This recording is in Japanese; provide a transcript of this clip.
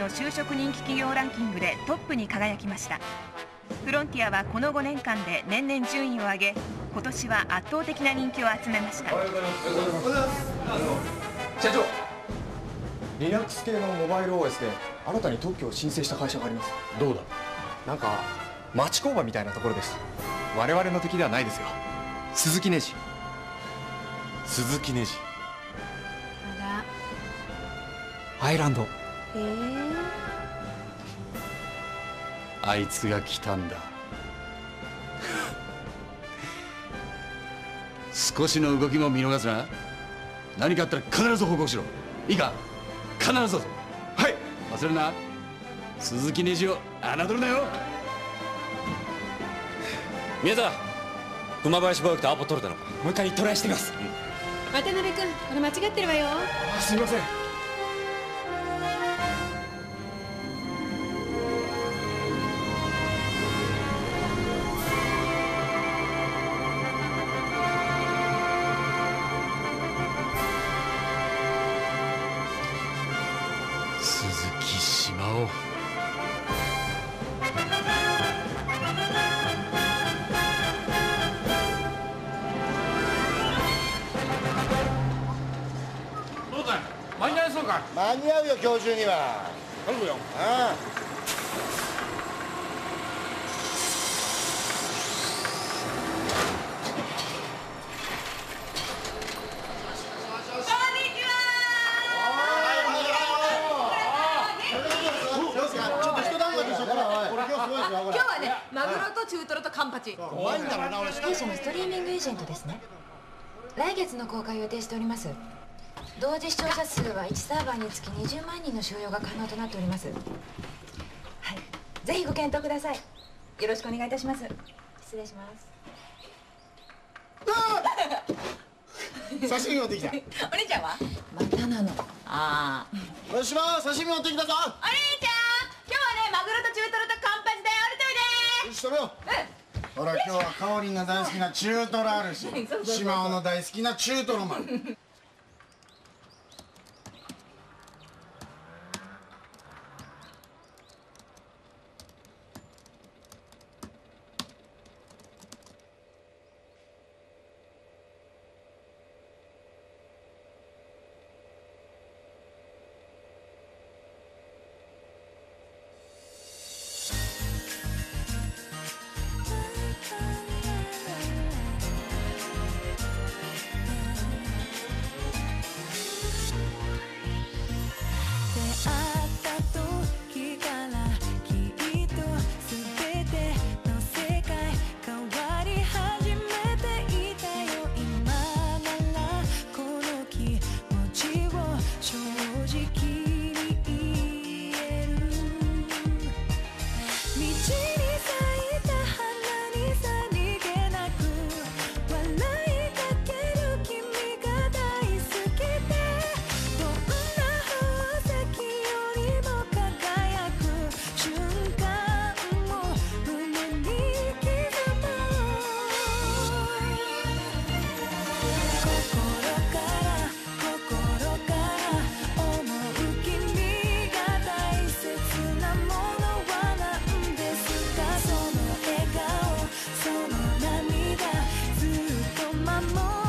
の就職人気企業ランキングでトップに輝きました。フロンティアはこの5年間で年々順位を上げ今年は圧倒的な人気を集めました。社長 Linux 系のモバイル OS で新たに特許を申請した会社があります。どうだ？なんか町工場みたいなところです。我々の敵ではないですよ。鈴木ネジ鈴木ネジあアイランド。らえー、あいつが来たんだ。少しの動きも見逃すな。何かあったら必ず報告しろ。いいか。必ず。だぞはい。忘れるな。鈴木ネジを侮るなよ。宮沢熊林貿易とアポ取れたのか。もう一回トライしてみます。渡辺君これ間違ってるわよ。あすいません木島尾どう間に合うよ今日中には。頼むよ。ああちょっと一段落しとからおい俺今日すごいですよこれ今日はねマグロと中トロとカンパチ。怖いんだろうな俺。弊社のストリーミングエージェントですね。来月の公開を予定しております。同時視聴者数は1サーバーにつき20万人の収容が可能となっております。はい。ぜひご検討ください。よろしくお願いいたします。失礼します。刺身持ってきた。お姉ちゃんは？またなの。ああよしま刺身持ってきたぞ。お姉ちゃん！今日はねマグロと中トロとカンパチだよ降りといよほら今日はかおりんが大好きな中トロあるし 島尾の大好きな中トロもある my mom.